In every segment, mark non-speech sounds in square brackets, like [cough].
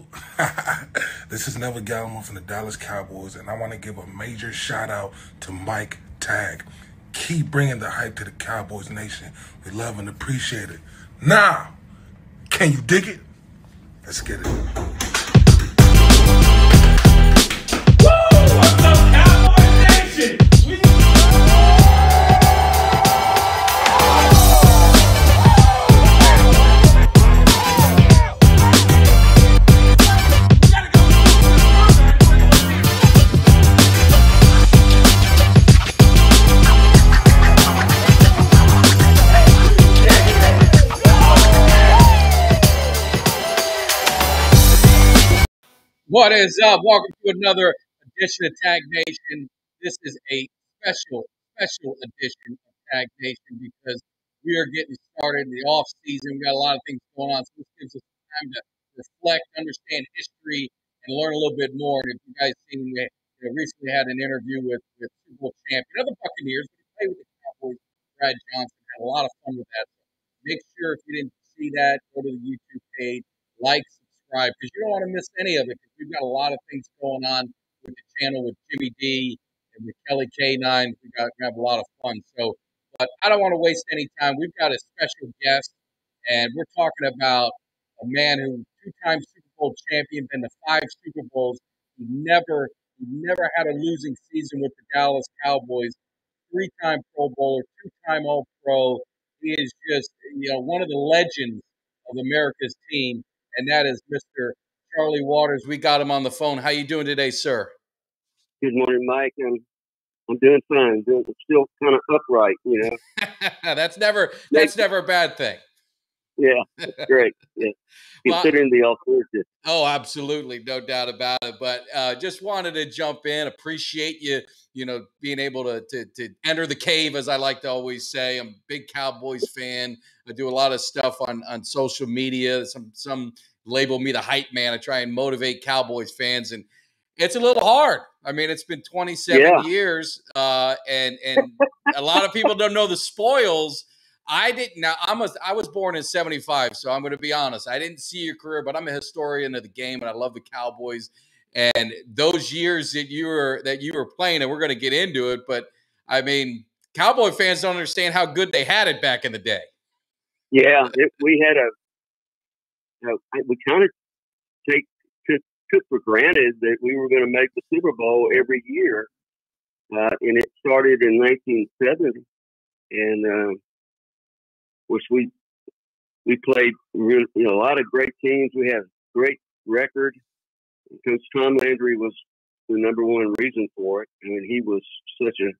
[laughs] This is Neville Gallimore from the Dallas Cowboys, and I want to give a major shout out to Mike Tag. Keep bringing the hype to the Cowboys Nation. We love and appreciate it. Now, can you dig it? Let's get it. What is up? Welcome to another edition of Tag Nation. This is a special, special edition of Tag Nation because we are getting started in the off season. We got a lot of things going on, so this gives us time to reflect, understand history, and learn a little bit more. And if you guys seen, we recently had an interview with with Super Bowl champion of the Buccaneers, but played with the Cowboys, Brad Johnson. Had a lot of fun with that. Make sure if you didn't see that, go to the YouTube page, like, subscribe because you don't want to miss any of it because we've got a lot of things going on with the channel with Jimmy D and with Kelly K9. We got we have a lot of fun. So, but I don't want to waste any time. We've got a special guest, and we're talking about a man who two-time Super Bowl champion, been to five Super Bowls. He never he never had a losing season with the Dallas Cowboys. Three-time Pro Bowler, two-time All Pro. He is just you know one of the legends of America's team and that is Mr. Charlie Waters. We got him on the phone. How you doing today, sir? Good morning, Mike. I'm I'm doing fine. Doing still kind of upright, you know. [laughs] that's never that's never a bad thing. Yeah, great. Yeah. [laughs] Considering well, the alternative. Oh, absolutely, no doubt about it. But uh, just wanted to jump in. Appreciate you, you know, being able to, to to enter the cave, as I like to always say. I'm a big Cowboys fan. I do a lot of stuff on on social media. Some some label me the hype man. I try and motivate Cowboys fans, and it's a little hard. I mean, it's been 27 yeah. years, uh, and and a lot of people don't know the spoils. I didn't. Now I'm a, I was born in '75, so I'm going to be honest. I didn't see your career, but I'm a historian of the game, and I love the Cowboys. And those years that you were that you were playing, and we're going to get into it, but I mean, Cowboy fans don't understand how good they had it back in the day. Yeah, it, we had a know, we kind of take took, took for granted that we were going to make the Super Bowl every year, uh, and it started in 1970, and uh, course we we played you know a lot of great teams. We have great record. Coach Tom Landry was the number one reason for it. I mean, he was such a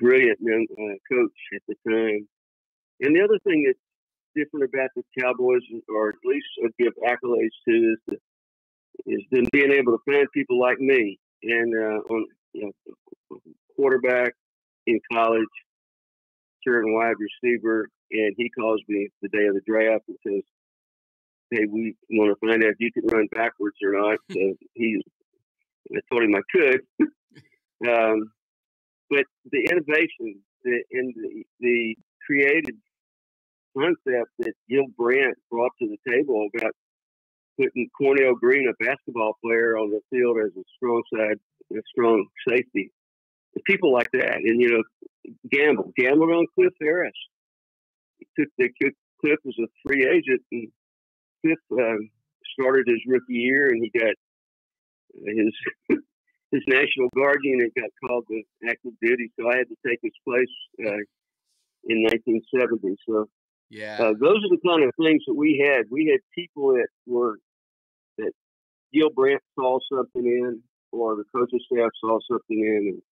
brilliant young uh, coach at the time. And the other thing that's different about the Cowboys, or at least I give accolades to, is, the, is them being able to find people like me and uh, on you know quarterback in college, certain wide receiver, and he calls me the day of the draft and says, "Hey, we want to find out if you can run backwards or not." [laughs] So he, I told him I could. [laughs] um, but the innovation and the, the creative concept that Gil Brandt brought to the table about putting Cornell Green, a basketball player, on the field as a strong side, a strong safety. People like that, and you know, gamble, gambled on Cliff Harris. He took the Cliff was a free agent, and Cliff uh, started his rookie year, and he got his [laughs] his national guard unit got called to active duty, so I had to take his place uh, in 1970. So yeah. Uh, those are the kind of things that we had. We had people that were that Gil Brandt saw something in, or the coaching staff saw something in, and,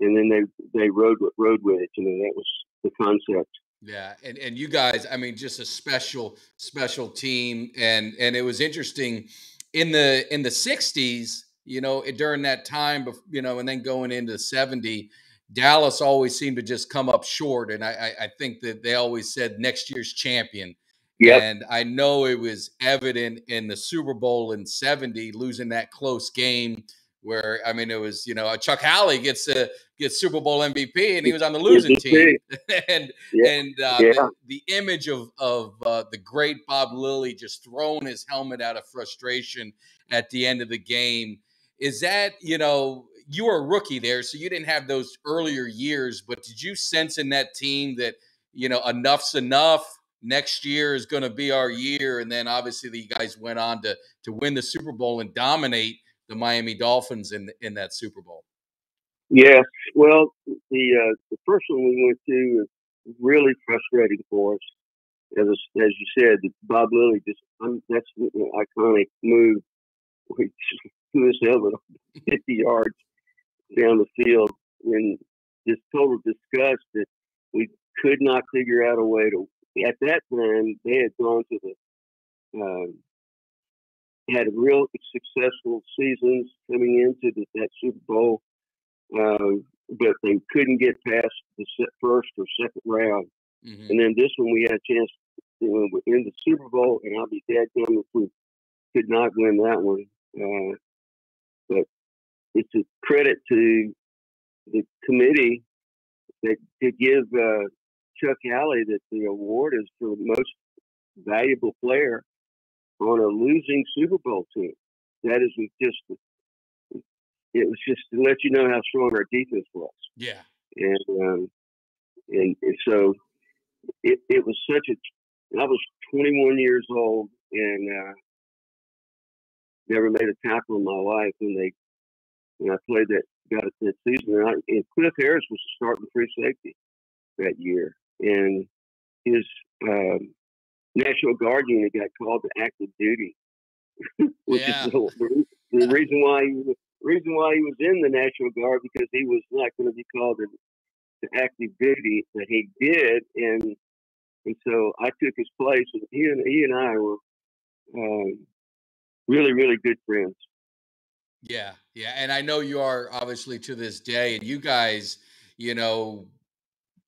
and then they they rode rode with it. You know, that was the concept. Yeah, and and you guys, I mean, just a special special team, and and it was interesting in the in the '60s. You know, during that time, you know, and then going into '70 Dallas always seemed to just come up short, and I, I, think that they always said next year's champion. Yep. And I know it was evident in the Super Bowl in '70, losing that close game where I mean it was you know Chuck Howley gets a gets Super Bowl MVP and he was on the losing team, [laughs] and yeah. and uh, yeah. the, the, image of of uh, the great Bob Lilly just throwing his helmet out of frustration at the end of the game is that you know you were a rookie there, so you didn't have those earlier years, but did you sense in that team that you know enough's enough? Next year is going to be our year, and then obviously the guys went on to to win the Super Bowl and dominate the Miami Dolphins in in that Super Bowl. Yeah, well, the uh, the first one we went to was really frustrating for us. As as you said, Bob Lilly just um, that's an iconic move. [laughs] We threw his helmet 50 yards down the field in just total disgust that we could not figure out a way to. At that time, they had gone to the uh, had real successful seasons coming into the, that Super Bowl, uh, but they couldn't get past the first or second round. Mm-hmm. And then this one, we had a chance to win in the Super Bowl, and I'll be dead dumb if we could not win that one. Uh, but it's a credit to the committee that to give uh, Chuck Howley that the award is for the most valuable player on a losing Super Bowl team. That is just it was just to let you know how strong our defense was. Yeah, and um, and, and so it, it was such a. I was 21 years old and uh, never made a tackle in my life when they when I played that got it that season. And, I, and Cliff Harris was starting free safety that year, and his um, National Guard unit got called to active duty, [laughs] which yeah. is the, the reason why he was, reason why he was in the National Guard because he was not going to be called to, to active duty, but he did, and and so I took his place, and he and he and I were um, really really good friends. Yeah, yeah, and I know you are obviously to this day, and you guys, you know,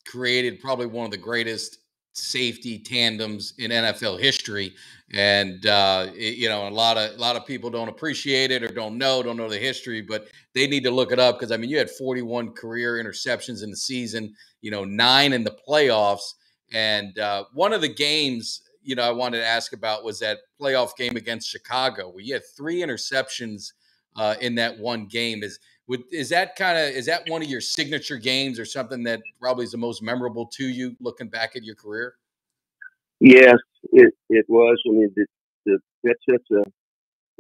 created probably one of the greatest safety tandems in NFL history, and uh, it, you know a lot of a lot of people don't appreciate it or don't know don't know the history, but they need to look it up because I mean you had 41 career interceptions in the season, you know nine in the playoffs, and uh, one of the games you know I wanted to ask about was that playoff game against Chicago where you had three interceptions uh, in that one game. Is would, is that kind of is that one of your signature games or something that probably is the most memorable to you looking back at your career? Yes, it it was. I mean, the, the, that sets a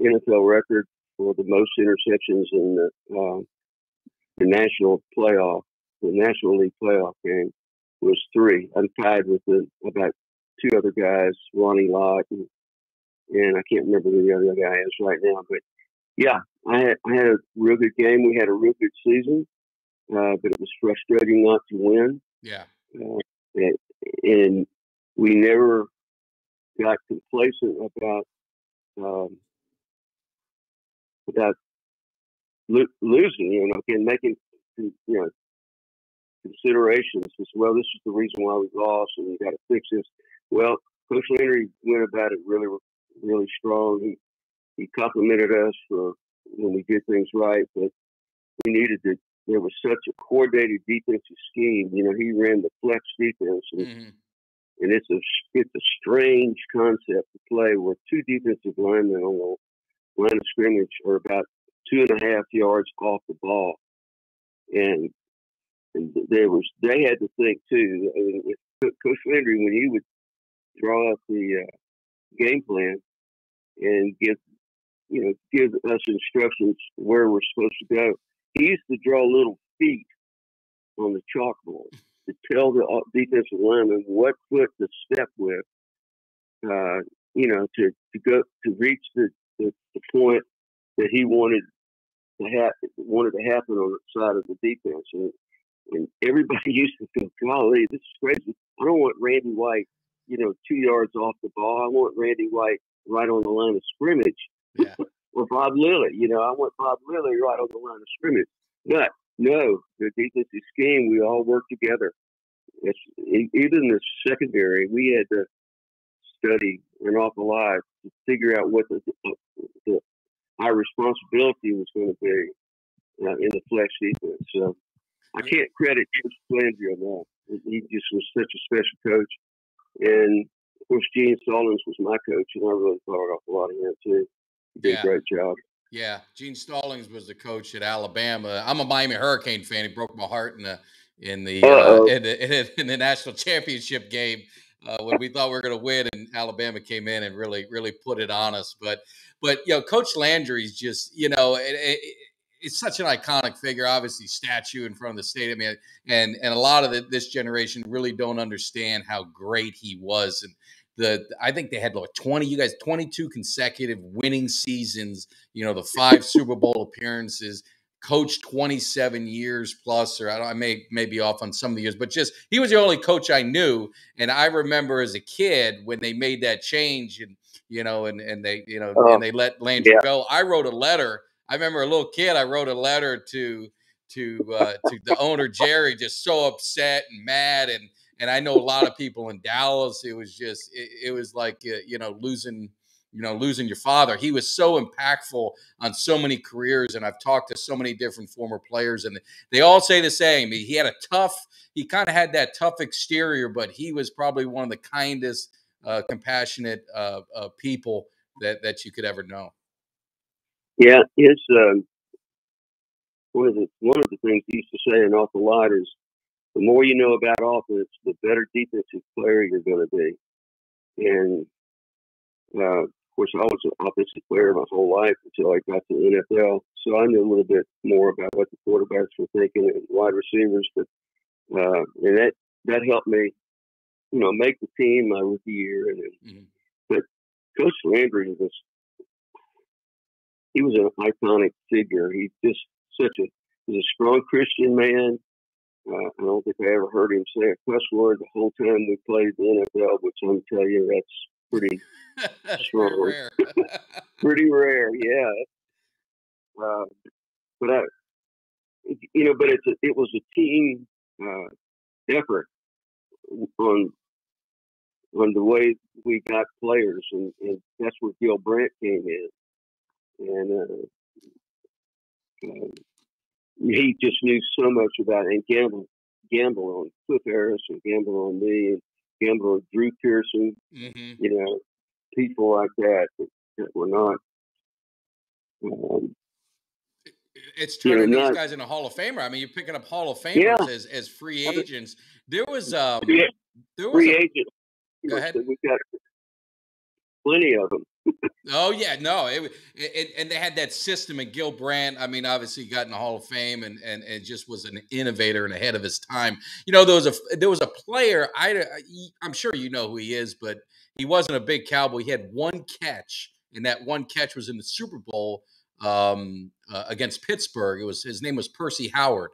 NFL record for the most interceptions in the, uh, the national playoff, the National League playoff game was three. I'm tied with the, about two other guys, Ronnie Lott, and, and I can't remember who the other guy is right now. But yeah, I had, I had a real good game. We had a real good season, uh, but it was frustrating not to win. Yeah. Uh, and, and, we never got complacent about um, about lo- losing. You know, again, making you know considerations as well. This is the reason why we lost, and we got to fix this. Well, Coach Landry went about it really, really strong. He he complimented us for when we did things right, but we needed to. There was such a coordinated defensive scheme. You know, he ran the flex defense, and, mm-hmm. and it's a it's a strange concept to play where two defensive linemen on the line of scrimmage are about two and a half yards off the ball, and, and there was they had to think too. I mean, Coach Landry, when he would draw up the uh, game plan and give you know, give us instructions where we're supposed to go. He used to draw little feet on the chalkboard to tell the uh, defensive lineman what foot to step with, uh, you know, to, to go to reach the, the, the point that he wanted to have wanted to happen on the side of the defense. And, and everybody [laughs] used to think, golly, this is crazy. I don't want Randy White, you know, two yards off the ball. I want Randy White right on the line of scrimmage yeah. [laughs] or Bob Lilly. You know, I want Bob Lilly right on the line of scrimmage. But no, the defensive scheme, we all work together. It's, even the secondary, we had to study an awful lot to figure out what the, the our responsibility was going to be. uh, in the flex defense. So I can't credit Coach Landry enough. He just was such a special coach. And of course, Gene Stallings was my coach, and I really thought off a lot of him too. He did yeah. a great job. Yeah, Gene Stallings was the coach at Alabama. I'm a Miami Hurricane fan. He broke my heart in the in the uh, in, the, [laughs] in the national championship game uh, when we thought we were going to win, and Alabama came in and really really put it on us. But but you know, Coach Landry's just you know. It, it, it's such an iconic figure, obviously statue in front of the stadium, and and a lot of the, this generation really don't understand how great he was. And the I think they had like twenty, you guys, twenty two consecutive winning seasons. You know, the five Super Bowl appearances, coached twenty seven years plus, or I, don't, I may may be off on some of the years, but just he was the only coach I knew. And I remember as a kid when they made that change, and you know, and and they you know, oh, and they let Landry yeah. go. I wrote a letter I remember a little kid. I wrote a letter to to uh, to the owner Jerry, just so upset and mad, and and I know a lot of people in Dallas. It was just it, it was like uh, you know losing you know losing your father. He was so impactful on so many careers, and I've talked to so many different former players, and they all say the same. He had a tough. He kind of had that tough exterior, but he was probably one of the kindest, uh, compassionate uh, uh, people that that you could ever know. Yeah, um, one of the one of the things he used to say an awful lot is the more you know about offense, the better defensive player you're going to be. And uh, of course, I was an offensive player my whole life until I got to the NFL, so I knew a little bit more about what the quarterbacks were thinking and wide receivers. But uh, and that that helped me, you know, make the team my rookie year. And mm-hmm. but Coach Landry was he was an iconic figure. He just such a he's a strong Christian man. Uh, I don't think I ever heard him say a cuss word the whole time we played the NFL, which I'm tell you that's pretty [laughs] strong, rare. [laughs] pretty rare. Yeah. Uh, but I, you know, but it's a, it was a team uh, effort on on the way we got players, and, and that's where Gil Brandt came in and uh, uh, he just knew so much about and gamble, gamble on Cliff Harris and gamble on me and gamble on Drew Pearson. Mm-hmm. You know, people like that that, that were not. Um, it's turning these guys into Hall of Famer. I mean, you're picking up Hall of Famers yeah. as, as free agents. There was um, there was free a, agent. Go ahead. We've got plenty of them oh yeah, no, it, it, and they had that system. And Gil Brandt, I mean, obviously got in the Hall of Fame, and and, and just was an innovator and ahead of his time. You know, there was a there was a player. I I'm sure you know who he is, but he wasn't a big cowboy. He had one catch, and that one catch was in the Super Bowl um, uh, against Pittsburgh. It was his name was Percy Howard,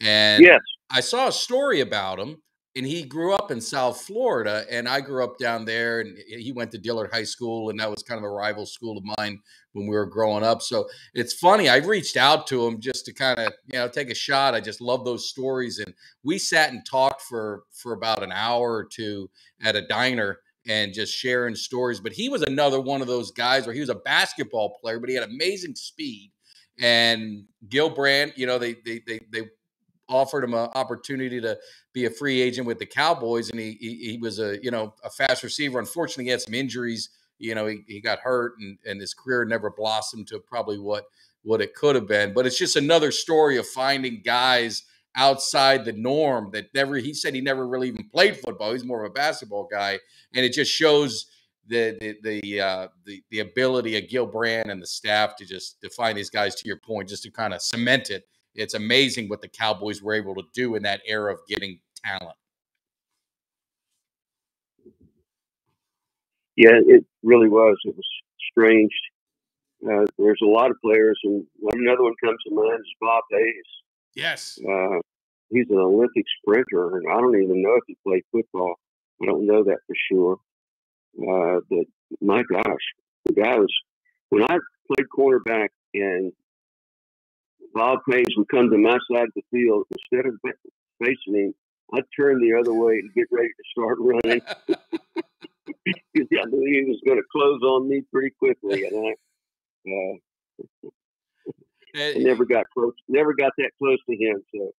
and yes. I saw a story about him and he grew up in South Florida, and I grew up down there, and he went to Dillard High School, and that was kind of a rival school of mine when we were growing up. So it's funny. I reached out to him just to kind of you know take a shot. I just love those stories, and we sat and talked for for about an hour or two at a diner and just sharing stories. But he was another one of those guys where he was a basketball player, but he had amazing speed. And Gil Brandt, you know, they they they they offered him an opportunity to be a free agent with the Cowboys, and he, he, he was a you know a fast receiver. Unfortunately, he had some injuries. You know, he, he got hurt, and, and his career never blossomed to probably what what it could have been. But it's just another story of finding guys outside the norm that never. He said he never really even played football. He's more of a basketball guy, and it just shows the the the uh, the, the ability of Gil Brandt and the staff to just to find these guys. To your point, just to kind of cement it it's amazing what the Cowboys were able to do in that era of getting talent. Yeah, it really was. It was strange. Uh, there's a lot of players, and another one comes to mind is Bob Hayes. Yes. Uh, he's an Olympic sprinter, and I don't even know if he played football. I don't know that for sure. Uh, but my gosh, the guy was when I played cornerback and Bob Hayes would come to my side of the field. Instead of facing him, I'd turn the other way and get ready to start running. Because [laughs] I knew he was going to close on me pretty quickly. And I, uh, I never got close. Never got that close to him. So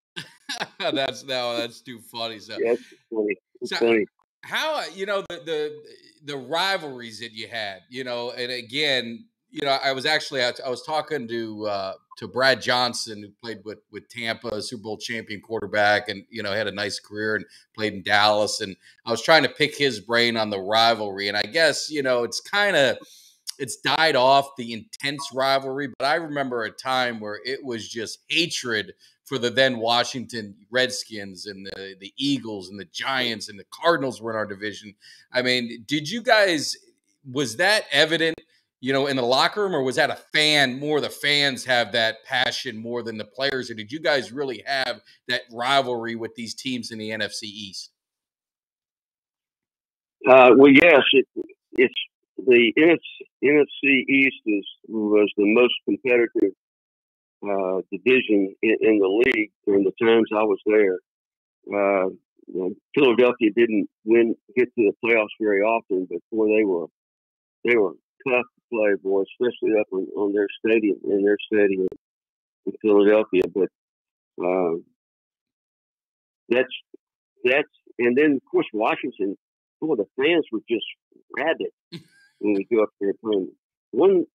[laughs] that's no, that's too funny. So yeah, it's funny. It's so, funny. How you know the the the rivalries that you had, you know, and again, you know, I was actually I, was talking to uh, to Brad Johnson, who played with with Tampa, Super Bowl champion quarterback, and you know had a nice career and played in Dallas. And I was trying to pick his brain on the rivalry, and I guess you know it's kind of it's died off the intense rivalry, but I remember a time where it was just hatred for the then Washington Redskins and the the Eagles and the Giants and the Cardinals were in our division. I mean, did you guys was that evident you know, in the locker room, or was that a fan? More the fans have that passion more than the players. Or did you guys really have that rivalry with these teams in the NFC East? Uh, well, yes, it, it's the NFC East is was the most competitive uh, division in, in, the league during the times I was there. Uh, you know, Philadelphia didn't win get to the playoffs very often, but boy, they were they were tough to play, boy, especially up on, on their stadium in their stadium in Philadelphia. But uh, that's that's and then of course Washington. Boy, the fans were just rabid [laughs] when we go up there playing. One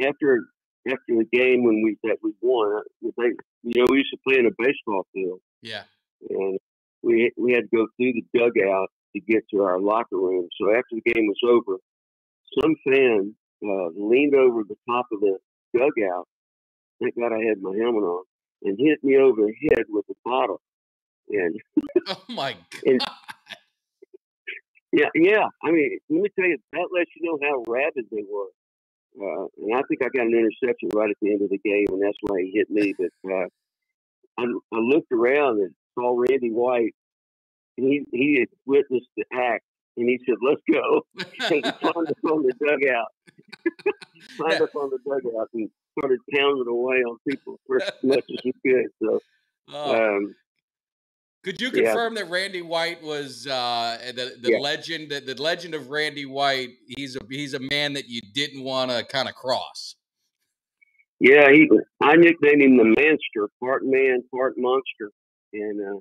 after after the game when we that we won, they you know we used to play in a baseball field. Yeah, and we we had to go through the dugout to get to our locker room. So after the game was over, some fan uh, leaned over the top of the dugout. Thank God I had my helmet on, and hit me over the head with a bottle. And [laughs] oh my [laughs] god! And, yeah, yeah. I mean, let me tell you, that lets you know how rabid they were. Uh, and I think I got an interception right at the end of the game, and that's why he hit me. But uh, I, I looked around and saw Randy White, and he he had witnessed the act, and he said, "Let's go." [laughs] and he climbed up on the dugout, [laughs] climbed up on the dugout, and started pounding away on people for as [laughs] much as he could. So, oh. um, could you confirm yeah. that Randy White was uh, the the yeah. legend? The, the legend of Randy White. He's a he's a man that you didn't want to kind of cross. Yeah, he. I nicknamed him the Manster, part man, part monster, and uh,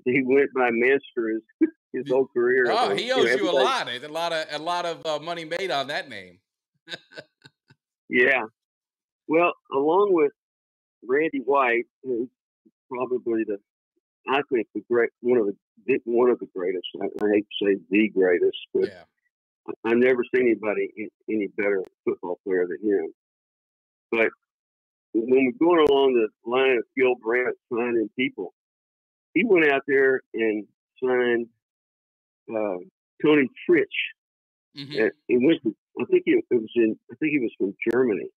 [laughs] he went by Mister his his whole career. Oh, he owes you, know, you a lot. a lot of a lot of uh, money made on that name. yeah, well, along with Randy White, who's probably the I think the great one of the one of the greatest. I, I hate to say the greatest, but yeah. I've never seen anybody any better football player than him. But when we're going along the line of Gil Brandt signing people, he went out there and signed uh, Toni Fritsch. Mm-hmm. He went to, I think he, it was in, I think he was from Germany.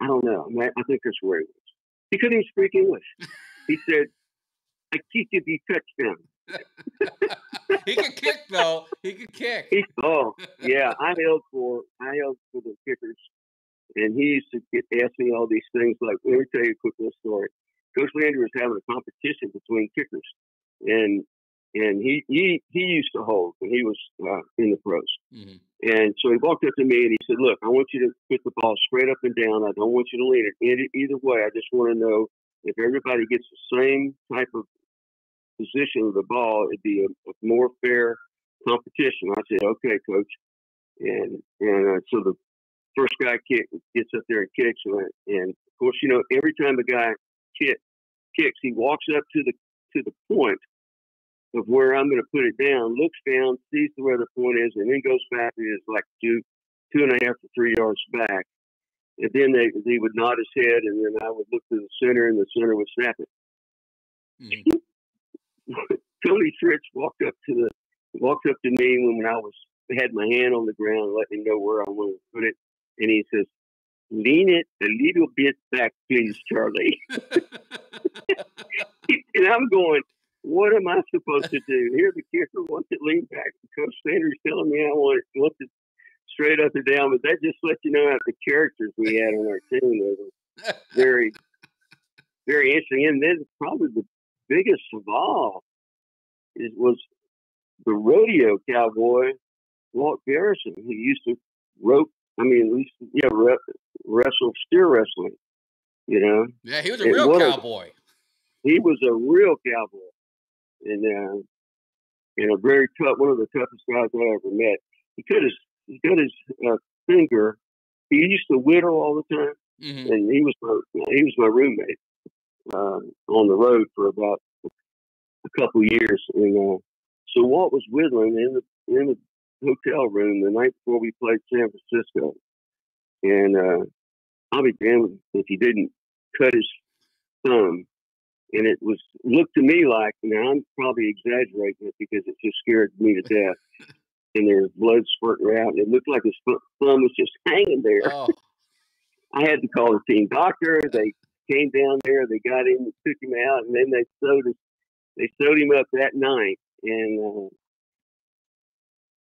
I don't know. I think that's where he was. He couldn't even speak English. [laughs] He said, "I kick you the touchdown." he could kick though. He could kick. He, oh yeah, I held for I held for the kickers, and he used to get, ask me all these things. Like, let me tell you a quick little story. Coach Landry was having a competition between kickers, and and he he he used to hold when he was uh, in the pros. Mm-hmm. And so he walked up to me and he said, "Look, I want you to put the ball straight up and down. I don't want you to lean it either, either way. I just want to know if everybody gets the same type of position of the ball, it'd be a, a more fair competition." I said, "Okay, coach." And and uh, so the first guy kick gets up there and kicks, and, and of course, you know, every time a guy kick, kicks, he walks up to the to the point of where I'm going to put it down, looks down, sees where the point is, and then goes back and is like two, two and a half to three yards back. And then they, he would nod his head, and then I would look to the center, and the center would snap it. Mm-hmm. [laughs] Toni Fritsch walked up to the walked up to me when, when I was had my hand on the ground, let me know where I wanted to put it, and he says, "Lean it a little bit back, please, Charlie." [laughs] [laughs] and I'm going, what am I supposed to do? Here the kicker wants it lean back. Coach Sanders telling me I want it, want it straight up and down, but that just lets you know how the characters we had on our team was very, very interesting. And then probably the biggest of all is was the rodeo cowboy Walt Garrison, who used to rope. I mean, least yeah, wrestle steer wrestling, You know. Yeah, he was a and real cowboy. A, he was a real cowboy, and uh, and a very tough, one of the toughest guys I ever met. He cut his he cut his uh, finger. He used to whittle all the time, mm-hmm. and he was my he was my roommate uh, on the road for about a couple years. And uh, so Walt was whittling in the in the hotel room the night before we played San Francisco, and uh, I'll be damned if he didn't cut his thumb. And it was looked to me like now I'm probably exaggerating it because it just scared me to death. [laughs] and there's blood spurting out, and it looked like his thumb was just hanging there. Oh. [laughs] I had to call the team doctor. They came down there, they got him, took him out, and then they sewed his, they sewed him up that night. And uh,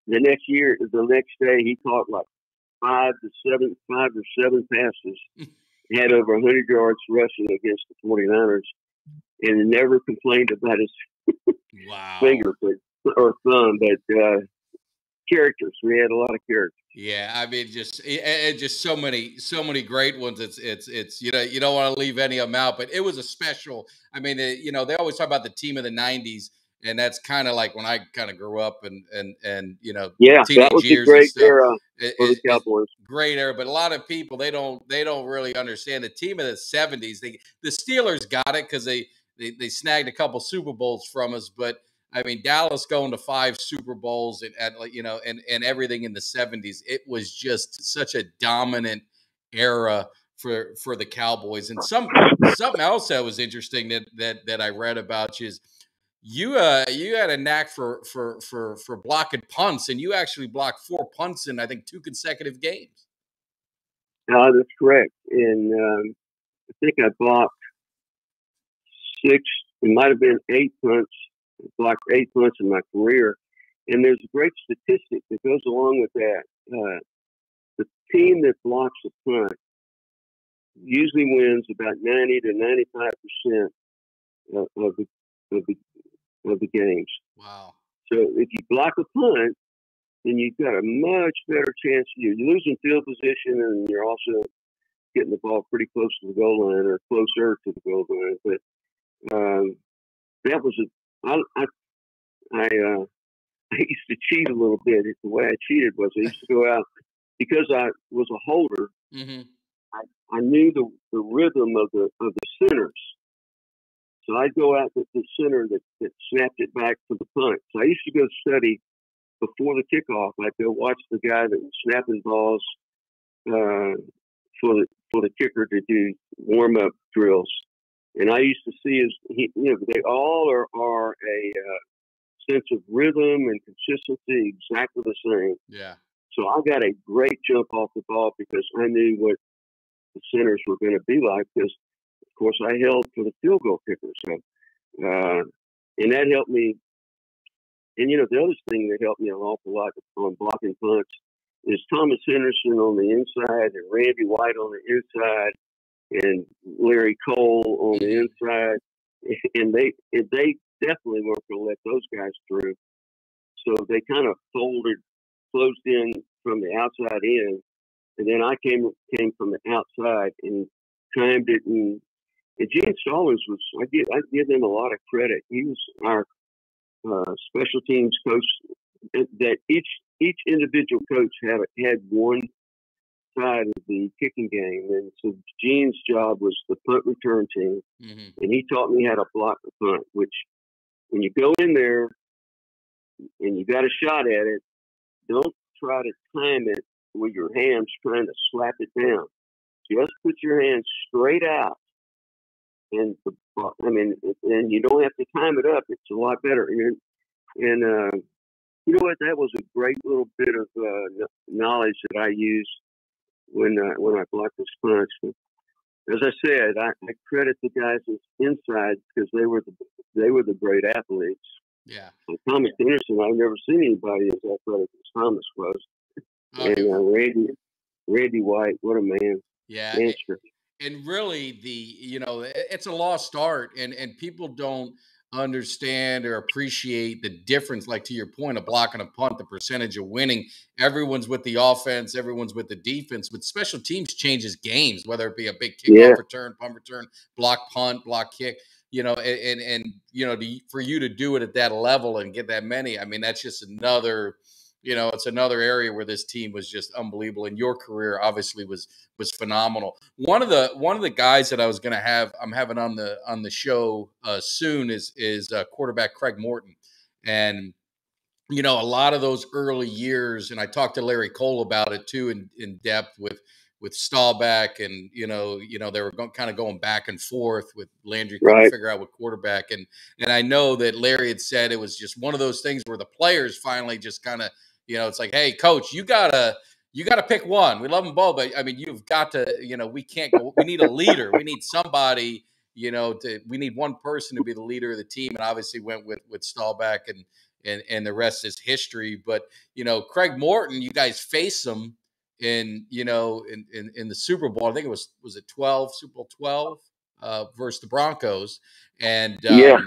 the next year, the next day, he caught like five to seven, five to seven passes. [laughs] had over 100 yards rushing against the 49ers and never complained about his wow. finger or thumb. But uh, characters, we had a lot of characters. Yeah, I mean, just and just so many, so many great ones. It's it's it's you know you don't want to leave any of them out, but it was a special. I mean, it, you know they always talk about the team of the '90s, and that's kind of like when I kind of grew up and and and you know yeah, that was a great era it, for the Cowboys. Great era, but a lot of people they don't they don't really understand the team of the '70s. They the Steelers got it because they, they they snagged a couple Super Bowls from us, but I mean, Dallas going to five Super Bowls and, and you know, and and everything in the '70s. It was just such a dominant era for for the Cowboys. And some something else that was interesting that that that I read about you is you uh you had a knack for for for for blocking punts, and you actually blocked four punts in I think two consecutive games. No, that's correct. And um, I think I blocked six. It might have been eight punts blocked eight punts in my career. And there's a great statistic that goes along with that. Uh, the team that blocks a punt usually wins about 90 to 95 percent of the of the of the games. Wow! So if you block a punt, then you've got a much better chance. You're losing field position, and you're also getting the ball pretty close to the goal line or closer to the goal line. But um, that was a I I I, uh, [laughs] I used to cheat a little bit. The way I cheated was I used to go out because I was a holder. Mm-hmm. I, I knew the, the rhythm of the of the centers. So I'd go out with the center that, that snapped it back for the punt. So I used to go study before the kickoff. I'd go watch the guy that was snapping balls uh, for the for the kicker to do warm up drills. And I used to see as he, you know, they all are, are a uh, sense of rhythm and consistency exactly the same. Yeah. So I got a great jump off the ball because I knew what the centers were going to be like because, course, I held for the field goal kicker. So, uh, and that helped me. And, you know, the other thing that helped me an awful lot on blocking punts is Thomas Henderson on the inside and Randy White on the inside and Larry Cole on the inside, and they they definitely weren't going to let those guys through. So they kind of folded, closed in from the outside in, and then I came came from the outside and timed it. And, and Gene Stallings was I give I give him a lot of credit. He was our uh, special teams coach. That each each individual coach had had one side of the kicking game. And so Gene's job was the punt return team. Mm-hmm. And he taught me how to block the punt, which when you go in there and you got a shot at it, don't try to time it with your hands trying to slap it down. Just put your hands straight out. And the, I mean, and you don't have to time it up. It's a lot better. And, and uh, you know what? That was a great little bit of uh, knowledge that I used when uh, when I blocked the punch. as I said, I, I credit the guys inside because they were the they were the great athletes. Yeah. And Thomas Henderson, I've never seen anybody as athletic as Thomas was. Oh, and uh, Randy Randy White, what a man! Yeah. And, and really, the you know, it's a lost art, and and people don't understand or appreciate the difference. Like to your point of blocking a punt, the percentage of winning. Everyone's with the offense, everyone's with the defense, but special teams changes games, whether it be a big kickoff yeah. return, punt return, block punt, block kick. You know, and and, and you know, to, for you to do it at that level and get that many, I mean, that's just another you know, it's another area where this team was just unbelievable. And your career obviously was was phenomenal. One of the one of the guys that I was going to have, I'm having on the on the show uh, soon is is uh, quarterback Craig Morton, and you know, a lot of those early years, and I talked to Larry Cole about it too in in depth with with Staubach, and you know, you know, they were going, kind of going back and forth with Landry trying right. to figure out what quarterback, and and I know that Larry had said it was just one of those things where the players finally just kind of you know, it's like, hey, coach, you gotta you gotta pick one. We love them both, but I mean, you've got to, you know, we can't go. We need a leader. we need somebody. You know, to we need one person to be the leader of the team, and obviously went with with Staubach, and and and the rest is history. But you know, Craig Morton, you guys face him in you know in, in, in the Super Bowl. I think it was was it twelve Super Bowl twelve uh, versus the Broncos, and um, yeah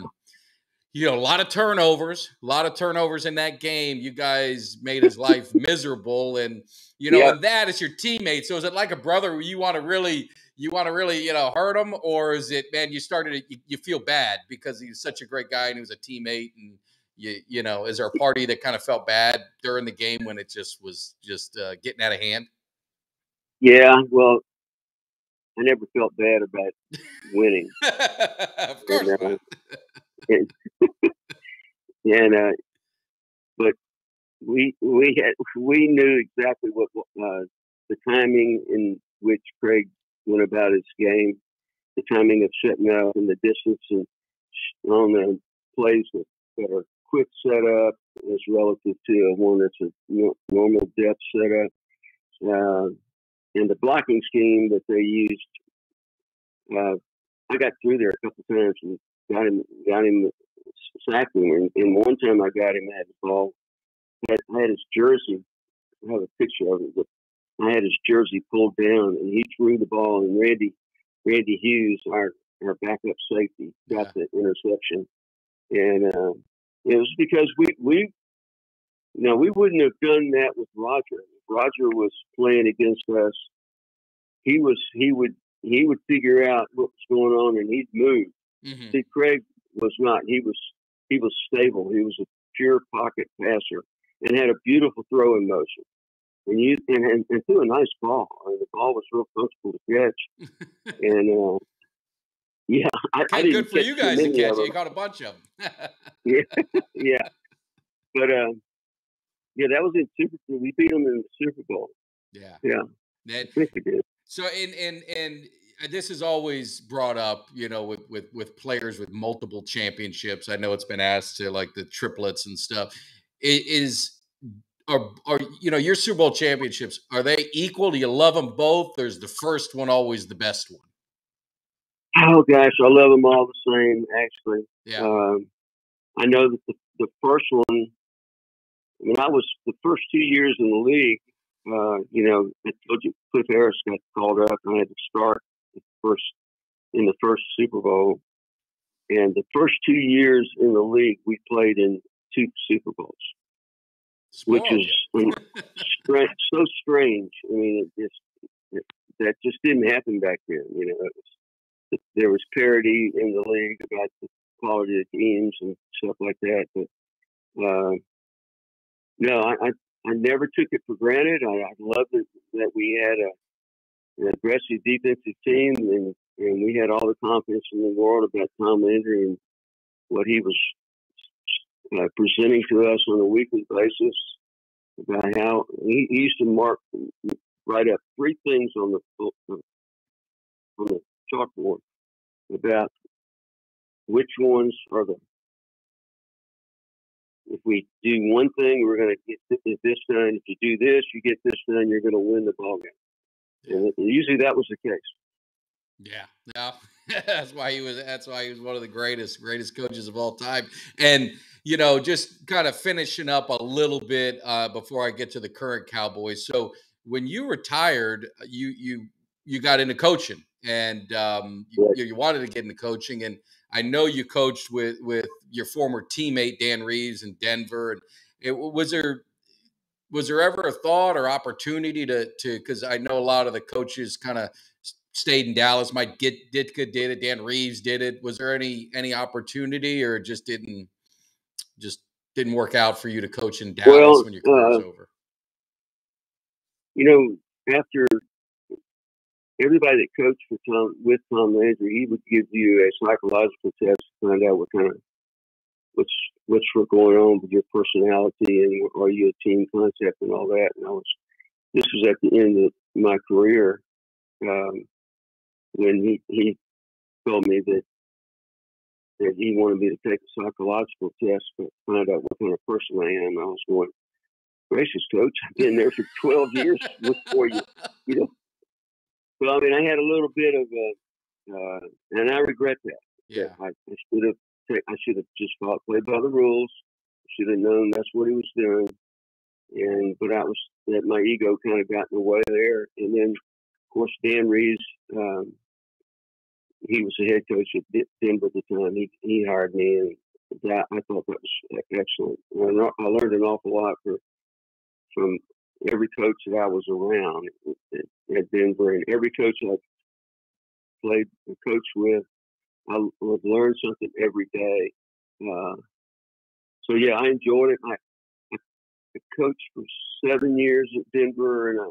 you know, a lot of turnovers, a lot of turnovers in that game. You guys made his life [laughs] miserable, and you know, yeah. and that is your teammate. So is it like a brother where you want to really, you want to really, you know, hurt him, or is it, man, you started, you, you, feel bad because he's such a great guy and he was a teammate, and you, you know, is there a party that kind of felt bad during the game when it just was just uh, getting out of hand? Yeah, well, I never felt bad about winning. [laughs] of course. And, uh, [laughs] and, uh, but we we had we knew exactly what uh, the timing in which Craig went about his game, the timing of setting up and the distance and on the plays that, that are quick setup as relative to one that's a normal depth setup, uh, and the blocking scheme that they used. Uh, I got through there a couple times and got him got him sacked him. And, and one time I got him at the ball. I had, had his jersey. I have a picture of it. But I had his jersey pulled down, and he threw the ball, and Randy Randy Hughes, our our backup safety, got yeah. the interception. And uh, it was because we we you know we wouldn't have done that with Roger. If Roger was playing against us, he was he would he would figure out what was going on and he'd move. Mm-hmm. See, Craig was not. He was he was stable. He was a pure pocket passer and had a beautiful throwing motion. And you and, and, and threw a nice ball. I mean, the ball was real comfortable to catch. [laughs] and uh, yeah, I, I didn't good for you guys to catch. it. You got a bunch of them. [laughs] yeah, [laughs] yeah. But um, yeah, that was in Super Bowl. We beat them in the Super Bowl. Yeah, yeah. That, I think we did. So and and and this is always brought up, you know, with with with players with multiple championships. I know it's been asked to like the triplets and stuff. It is are are you know your Super Bowl championships are they equal? Do you love them both? There's the first one always the best one. Oh gosh, I love them all the same. Actually, yeah. Um, I know that the, the first one. When I was the first two years in the league, uh, you know, I told you Cliff Harris got called up, and I had to start first in the first Super Bowl. And the first two years in the league, we played in two Super Bowls, which is so strange. I mean, it just it, that just didn't happen back then. You know, was, there was parity in the league about the quality of teams and stuff like that. But uh, no, I, I, I never took it for granted. I, I loved it that we had a an aggressive defensive team, and, and we had all the confidence in the world about Tom Landry and what he was uh, presenting to us on a weekly basis about how he, he used to mark, write up three things on the on the chalkboard about which ones are the if we do one thing, we're going to get this done. If you do this, you get this done, you're going to win the ball game. And usually that was the case. Yeah, yeah. [laughs] that's why he was. That's why he was one of the greatest, greatest coaches of all time. And you know, just kind of finishing up a little bit uh, before I get to the current Cowboys. So when you retired, uh, you you you got into coaching, and um, you, you wanted to get into coaching. And I know you coached with with your former teammate Dan Reeves in Denver, and it, was there was there ever a thought or opportunity to to because I know a lot of the coaches kind of stayed in Dallas. Mike Ditka did it, Dan Reeves did it. Was there any any opportunity, or just didn't just didn't work out for you to coach in Dallas well, when your career's uh, over? You know, after everybody that coached for Tom with Tom Landry, he would give you a psychological test to find out what kind of what's what's going on with your personality and are you a team concept and all that. And I was this was at the end of my career um, when he he told me that that he wanted me to take a psychological test to find out what kind of person I am. I was going, gracious coach, I've been there for 12 years before you, you know. Well, I mean, I had a little bit of a, uh, and I regret that. Yeah. I, I should have, I should have just fought, played by the rules. Should have known that's what he was doing. And, but I was, that my ego kind of got in the way there. And then, of course, Dan Reeves, um, he was the head coach at Denver at the time. He he hired me, and that I thought that was excellent. I learned an awful lot for, from every coach that I was around at, Denver, and every coach I played coached with, I would learn something every day. Uh, so yeah, I enjoyed it. I, I coached for seven years at Denver, and I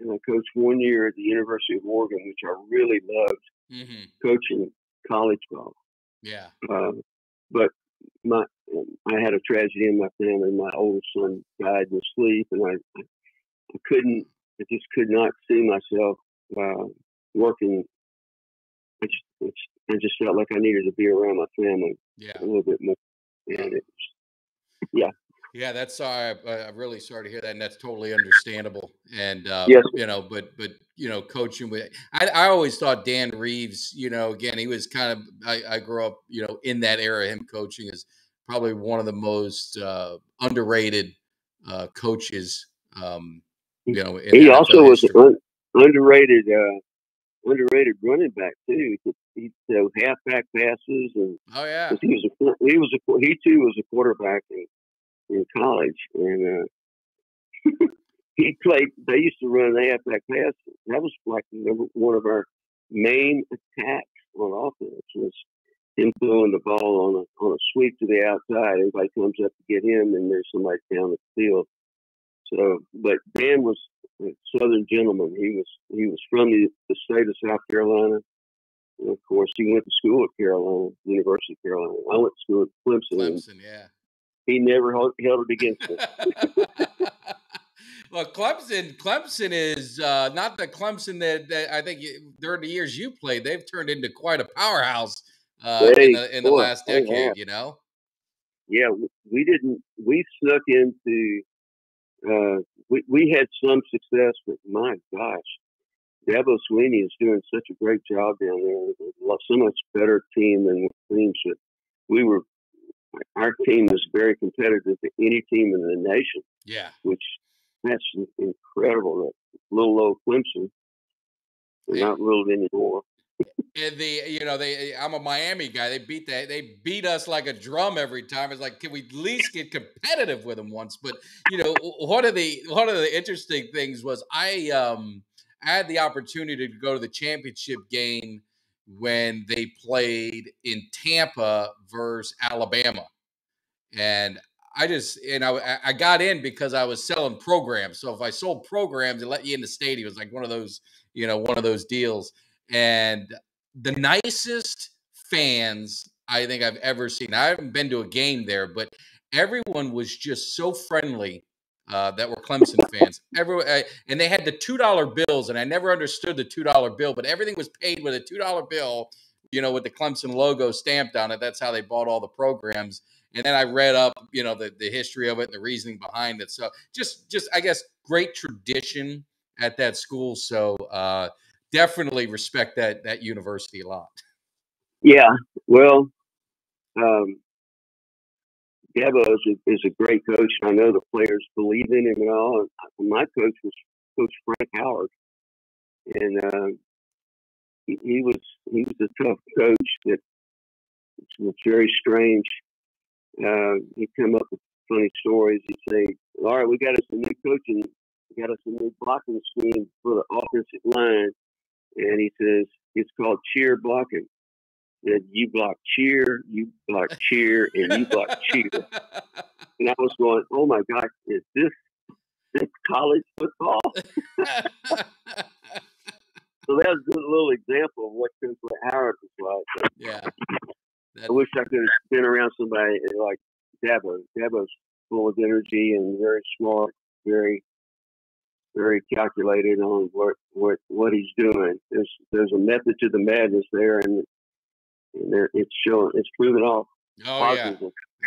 and I coached one year at the University of Oregon, which I really loved mm-hmm. coaching college golf. Yeah. Um, but my I had a tragedy in my family. My oldest son died in sleep, and I, I couldn't. I just could not see myself uh, working. I just, I just felt like I needed to be around my family yeah. a little bit more. And it's, yeah, yeah, that's uh, I'm really sorry to hear that, and that's totally understandable. And uh, yes. you know, but but you know, coaching with I, I always thought Dan Reeves, you know, again, he was kind of I, I grew up, you know, in that era. Him coaching is probably one of the most uh, underrated uh, coaches. Um, you know, he also was un- underrated uh, underrated running back too. He throw halfback passes and oh yeah, he was a he was a he too was a quarterback and in college, and uh, [laughs] he played. They used to run halfback pass. That was like one of our main attacks on offense was him throwing the ball on a on a sweep to the outside. Everybody comes up to get him, and there's somebody down the field. So, but Dan was a Southern gentleman. He was he was from the, the state of South Carolina. And of course, he went to school at Carolina, University of Carolina. I went to school at Clemson. Clemson, yeah he never held, held it against me. [laughs] well, Clemson, Clemson is uh, not the Clemson that, that, I think during the years you played, they've turned into quite a powerhouse uh, in the, in the last decade. You know. Yeah, we didn't. We snuck into. Uh, we we had some success, but my gosh, Dabo Swinney is doing such a great job down there. So much better team than teams that we were our team is very competitive to any team in the nation. Yeah, which that's incredible. That little old Clemson, they're yeah. not ruled anymore. And the you know they I'm a Miami guy. They beat that they beat us like a drum every time. It's like can we at least get competitive with them once? But you know one of the one of the interesting things was I um I had the opportunity to go to the championship game when they played in Tampa versus Alabama. And I just, and I, I got in because I was selling programs. So if I sold programs, it let you in the stadium. It was like one of those, you know, one of those deals. And the nicest fans I think I've ever seen. I haven't been to a game there, but everyone was just so friendly uh, that were Clemson fans. Every uh, and they had the two dollar bills, and I never understood the two dollar bill, but everything was paid with a two dollar bill. You know, with the Clemson logo stamped on it. That's how they bought all the programs. And then I read up, you know, the, the history of it, and the reasoning behind it. So just, just I guess, great tradition at that school. So uh, definitely respect that that university a lot. Yeah, well, um, Dabo is a, is a great coach. I know the players believe in him and all. And my coach was Coach Frank Howard, and uh, he, he was he was a tough coach that it's very strange. Uh, he'd come up with funny stories. He'd say, "All right, we got us a new coaching, we got us a new blocking scheme for the offensive line," and he says it's called cheer blocking. That you block cheer, you block cheer, and you block cheer. [laughs] And I was going, "Oh my God, is this this college football?" [laughs] so that was a little example of what Princeton Howard was like. yeah. I wish I could have been around somebody like Dabo. Dabo's full of energy and very smart, very, very calculated on what what what he's doing. There's there's a method to the madness there, and, and there, it's showing. It's proven off. Oh yeah,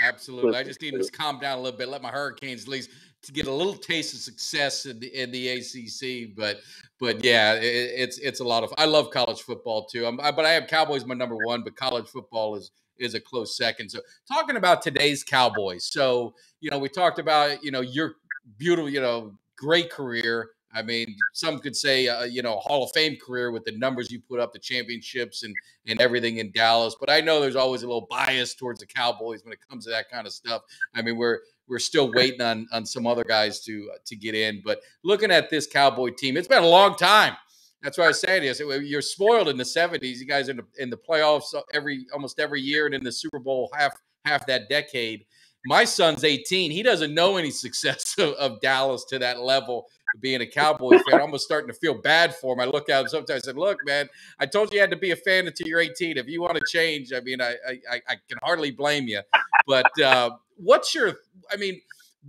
absolutely. I just need to uh, calm down a little bit, let my Hurricanes at least to get a little taste of success in the in the ACC. But but yeah, it, it's it's a lot of. I love college football too. I'm, I, but I have Cowboys my number one, but college football is is a close second. So talking about today's Cowboys. So you know we talked about you know your beautiful you know great career. I mean, some could say, uh, you know, Hall of Fame career with the numbers you put up, the championships and and everything in Dallas. But I know there's always a little bias towards the Cowboys when it comes to that kind of stuff. I mean, we're we're still [laughs] waiting on on some other guys to uh, to get in. But looking at this Cowboy team, it's been a long time. That's what I was saying. Is you're spoiled in the '70s. You guys in the in the playoffs every almost every year, and in the Super Bowl half half that decade. My son's 18. He doesn't know any success [laughs] of, of Dallas to that level. Being a Cowboy fan, I'm almost starting to feel bad for him. I look at him sometimes. I said, "Look, man, I told you you had to be a fan until you're 18. If you want to change, I mean, I I, I can hardly blame you." But uh, what's your? I mean,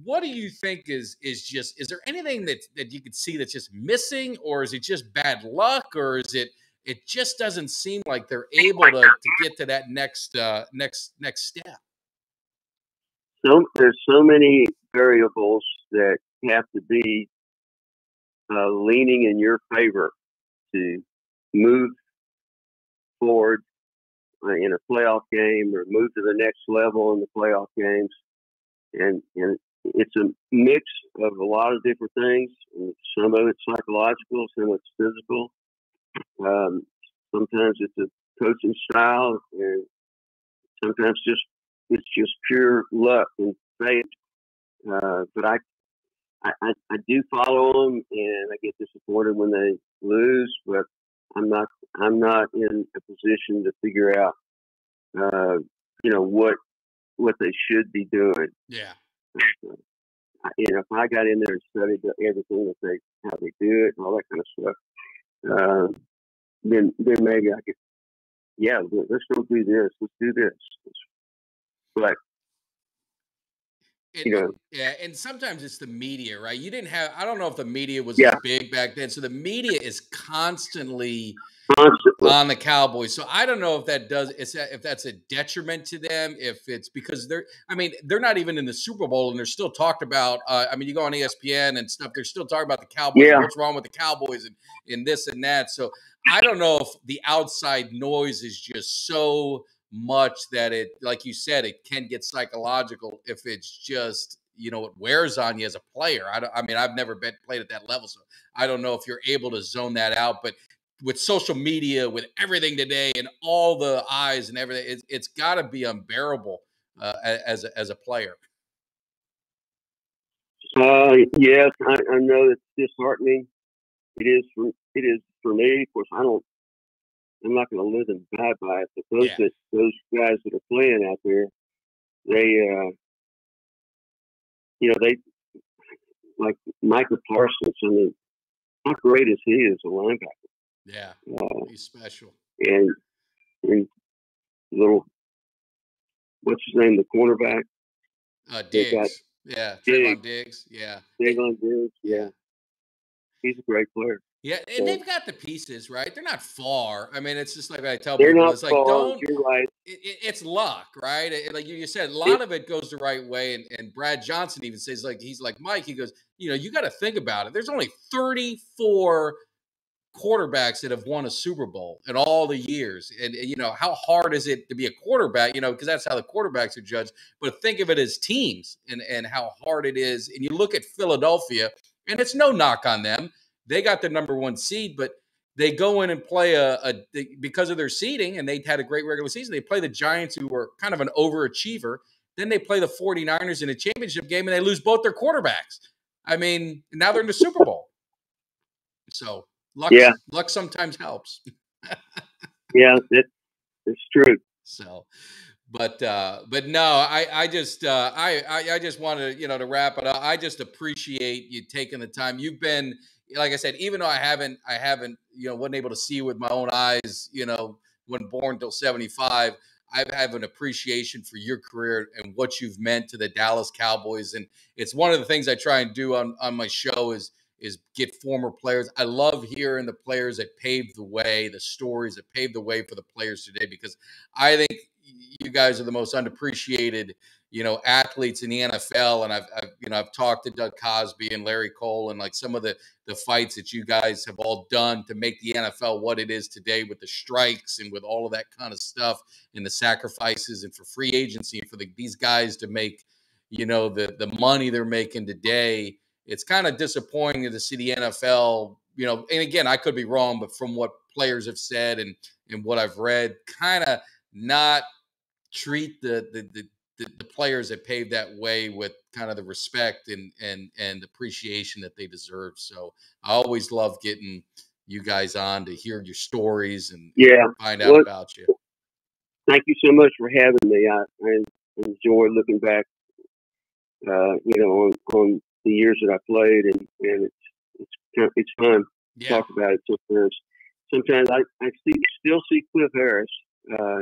what do you think is is just? Is there anything that that you could see that's just missing, or is it just bad luck, or is it? It just doesn't seem like they're able to, to get to that next uh, next next step. So there's so many variables that have to be uh, leaning in your favor to move forward uh, in a playoff game or move to the next level in the playoff games. And, and it's a mix of a lot of different things. Some of it's psychological, some of it's physical. Um, sometimes it's a coaching style, and sometimes just it's just pure luck and fate. Uh, but I, I, I do follow them, and I get disappointed when they lose. But I'm not I'm not in a position to figure out, uh, you know, what what they should be doing. Yeah. you know, if I got in there and studied everything that they how they do it and all that kind of stuff, uh, then then maybe I could, yeah, let's go do this, let's do this. But you know, yeah, and sometimes it's the media, right? You didn't have. I don't know if the media was yeah. big back then, so the media is constantly, constantly on the Cowboys. So I don't know if that does if that's a detriment to them. If it's because they're, I mean, they're not even in the Super Bowl, and they're still talked about. Uh, I mean, you go on ESPN and stuff; they're still talking about the Cowboys. Yeah. What's wrong with the Cowboys and, and this and that. So I don't know if the outside noise is just so much that it, like you said, it can get psychological if it's just you know it wears on you as a player. I, I mean, I've never been played at that level, so I don't know if you're able to zone that out. But with social media, with everything today, and all the eyes and everything, it, it's got to be unbearable uh, as a, as a player. Uh, yes, I, I know it's disheartening. It is for it is for me. Of course, I don't I'm not going to live and die by it. But those yeah. that those guys that are playing out there, they, uh, you know, they like Micah Parsons. I mean, how great is he as a linebacker? Yeah, uh, he's special. And and little, what's his name? The cornerback. Uh, Diggs. Yeah, Diggs. Diggs. Yeah. Diggs. Yeah. He's a great player. Yeah, and so, they've got the pieces, right? They're not far. I mean, it's just like I tell people, it's like far, don't. You're right. It, it, it's luck, right? It, like you said, a lot of it goes the right way. And, and Brad Johnson even says, like he's like Mike. He goes, you know, you got to think about it. There's only 34 quarterbacks that have won a Super Bowl in all the years. And, you know, how hard is it to be a quarterback, you know, because that's how the quarterbacks are judged. But think of it as teams and, and how hard it is. And you look at Philadelphia, and it's no knock on them they got the number one seed, but they go in and play a, a because of their seeding and they had a great regular season. They play the Giants, who were kind of an overachiever. Then they play the 49ers in a championship game and they lose both their quarterbacks. I mean, now they're in the Super Bowl. So luck, yeah. luck sometimes helps. [laughs] yeah, it, it's true. So, but uh, but no, I I just uh, I, I I just wanted you know to wrap it up. I just appreciate you taking the time. You've been like I said, even though I haven't I haven't you know wasn't able to see with my own eyes, you know, when born till seventy five. I have an appreciation for your career and what you've meant to the Dallas Cowboys, and it's one of the things I try and do on on my show is is get former players. I love hearing the players that paved the way, the stories that paved the way for the players today, because I think you guys are the most unappreciated, you know, athletes in the NFL. And I've, I've, you know, I've talked to Doug Cosbie and Larry Cole and like some of the the fights that you guys have all done to make the NFL what it is today with the strikes and with all of that kind of stuff and the sacrifices and for free agency and for the, these guys to make, you know, the the money they're making today it's kind of disappointing to see the NFL, you know, and again, I could be wrong, but from what players have said and and what I've read, kind of not treat the the, the the players that paved that way with kind of the respect and and and appreciation that they deserve. So I always love getting you guys on to hear your stories and yeah find out well, about you. Thank you so much for having me. I, I enjoy looking back, uh, you know, on, on the years that I played, and, and it's it's it's fun yeah. to talk about it. Sometimes, sometimes I I see, still see Cliff Harris. Uh,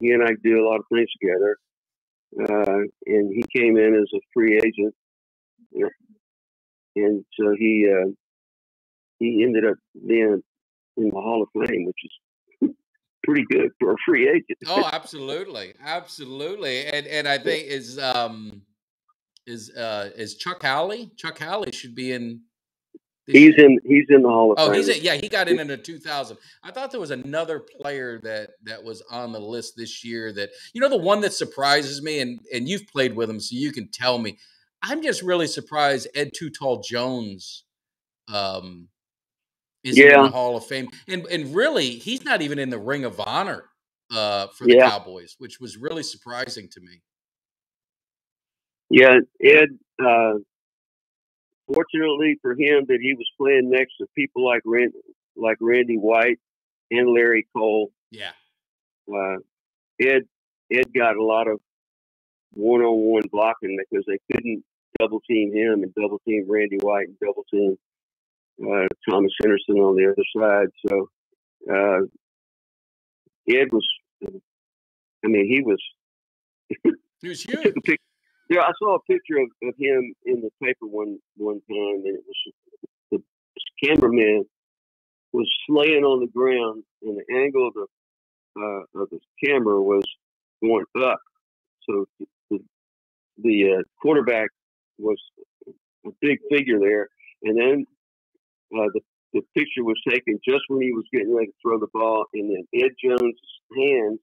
he and I do a lot of things together, uh, and he came in as a free agent, and so he uh, he ended up being in the Hall of Fame, which is pretty good for a free agent. oh, absolutely, absolutely, and and I think is um is uh is Chuck Howley? Chuck Howley should be in. He's in. He's in the Hall of oh, Fame. he's in, yeah. He got in in the 2000. I thought there was another player that that was on the list this year. That you know the one that surprises me, and and you've played with him, so you can tell me. I'm just really surprised Ed Too Tall Jones um, is yeah. in the Hall of Fame, and and really he's not even in the Ring of Honor uh, for the yeah. Cowboys, which was really surprising to me. Yeah, Ed. Uh, fortunately for him, that he was playing next to people like Randy, like Randy White and Larry Cole. Yeah. Uh, Ed Ed got a lot of one-on-one blocking because they couldn't double team him and double team Randy White and double team uh, Thomas Henderson on the other side. So uh, Ed was, I mean, he was. [laughs] he was huge. Yeah, I saw a picture of, of him in the paper one one time, and it was the cameraman was laying on the ground, and the angle of the uh, of the camera was going up, so the, the uh, quarterback was a big figure there, and then uh, the the picture was taken just when he was getting ready to throw the ball, and then Ed Jones' hands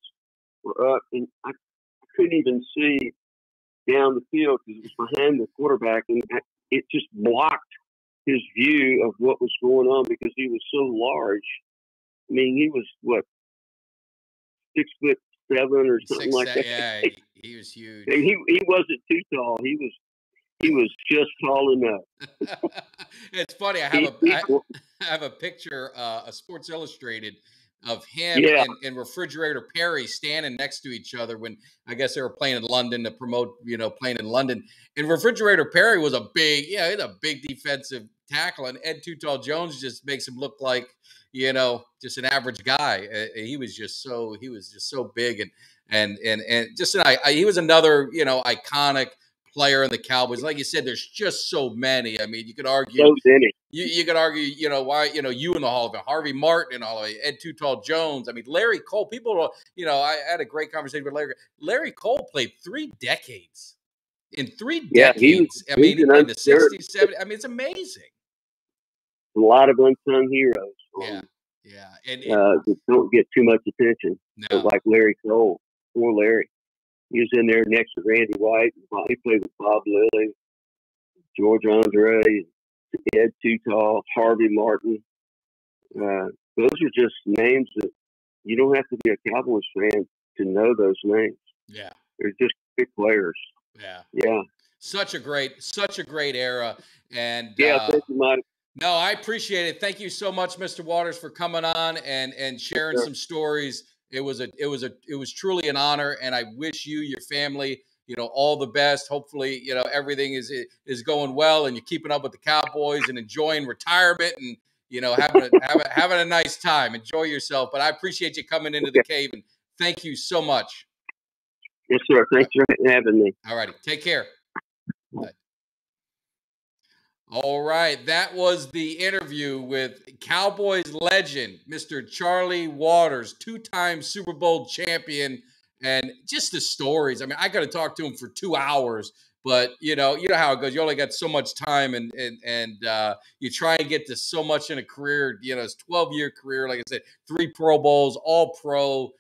were up, and I, I couldn't even see down the field because it was behind the quarterback, and it just blocked his view of what was going on because he was so large. I mean, he was what six foot seven or something six, like that. Yeah, [laughs] he was huge. And he he wasn't too tall. He was he was just tall enough. [laughs] it's funny. I have a I, [laughs] I have a picture, uh, a Sports Illustrated of him yeah. and, and, Refrigerator Perry standing next to each other when I guess they were playing in London to promote, you know, playing in London. And Refrigerator Perry was a big, yeah, he's a big defensive tackle, and Ed Too Tall Jones just makes him look like, you know, just an average guy. Uh, he was just so he was just so big and and and and just an I, he was another you know iconic player in the Cowboys. Like you said, there's just so many. I mean, you could argue. So many. You, you could argue, you know, why, you know, you in the Hall of Fame, Harvey Martin and all of it, Ed Tall Jones. I mean, Larry Cole, people, you know, I had a great conversation with Larry. Larry Cole played three decades. In three yeah, decades. I mean, in the 60s, 70s. I mean, it's amazing. A lot of unsung heroes. Yeah. Yeah. And, uh, don't get too much attention. No. Like Larry Cole. Poor Larry. He was in there next to Randy White. He played with Bob Lilly, George Andrie, Ed Too Harvey Martin. Uh, those are just names that you don't have to be a Cowboys fan to know those names. Yeah, they're just big players. Yeah, yeah. Such a great, such a great era, and yeah, uh, thank you, Mike. No, I appreciate it. Thank you so much, Mr. Waters, for coming on and and sharing sure. some stories. It was a it was a it was truly an honor, and I wish you, your family, you know, all the best. Hopefully, you know, everything is is going well, and you're keeping up with the Cowboys and enjoying retirement, and you know, having a, [laughs] having, having a nice time. Enjoy yourself. But I appreciate you coming into the cave, and thank you so much. Yes, sir. Thanks for having me. All righty. Take care. All right, that was the interview with Cowboys legend, Mr. Charlie Waters, two-time Super Bowl champion, and just the stories. I mean, I got to talk to him for two hours, but you know, you know how it goes. You only got so much time, and and and uh, you try and get to so much in a career. You know, it's twelve-year career, like I said, three Pro Bowls, All Pro.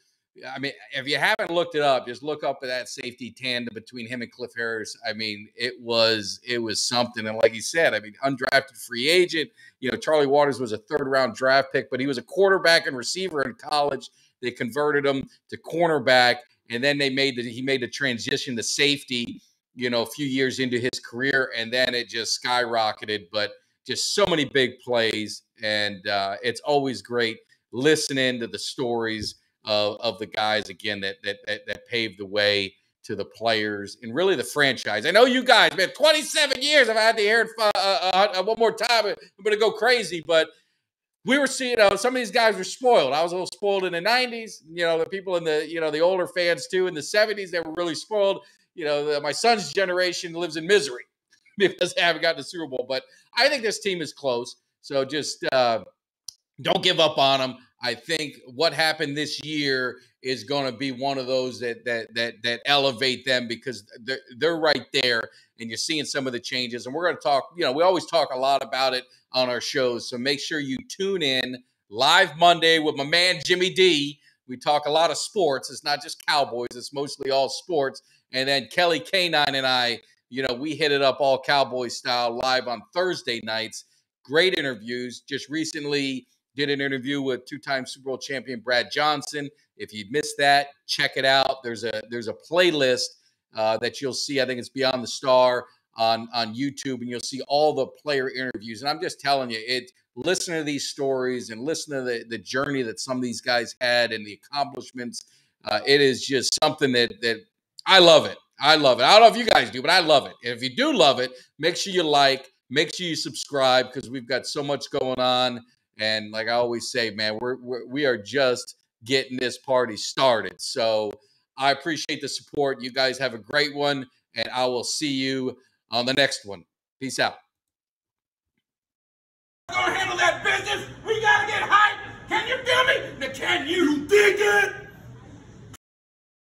I mean, if you haven't looked it up, just look up at that safety tandem between him and Cliff Harris. I mean, it was it was something. And like you said, I mean, undrafted free agent. You know, Charlie Waters was a third round draft pick, but he was a quarterback and receiver in college. They converted him to cornerback, and then they made the he made the transition to safety. You know, a few years into his career, and then it just skyrocketed. But just so many big plays, and uh, it's always great listening to the stories of, of the guys again that, that that that paved the way to the players and really the franchise. I know you guys, man, 27 years. I've had to hear it uh, uh, uh, one more time. I'm going to go crazy, but we were seeing, know, some of these guys were spoiled. I was a little spoiled in the 90s. You know, the people in the, you know, the older fans too in the 70s, they were really spoiled. You know, the, my son's generation lives in misery [laughs] because they haven't gotten the Super Bowl. But I think this team is close. So just uh, don't give up on them. I think what happened this year is going to be one of those that that that that elevate them because they're they're right there, and you're seeing some of the changes. And we're going to talk. You know, we always talk a lot about it on our shows, so make sure you tune in live Monday with my man Jimmy D. We talk a lot of sports. It's not just Cowboys. It's mostly all sports. And then Kelly Canine and I, you know, we hit it up all Cowboy style live on Thursday nights. Great interviews. Just recently did an interview with two-time Super Bowl champion Brad Johnson. If you missed that, check it out. There's a there's a playlist uh, that you'll see. I think it's Beyond the Star on on YouTube, and you'll see all the player interviews. And I'm just telling you, it listen to these stories and listen to the, the journey that some of these guys had and the accomplishments. Uh, it is just something that that I love it. I love it. I don't know if you guys do, but I love it. And if you do love it, make sure you like, make sure you subscribe because we've got so much going on. And like I always say, man, we're, we're we are just getting this party started. So I appreciate the support. You guys have a great one, and I will see you on the next one. Peace out. Gonna handle that business. We gotta get hype. Can you feel me? Now, can you dig it?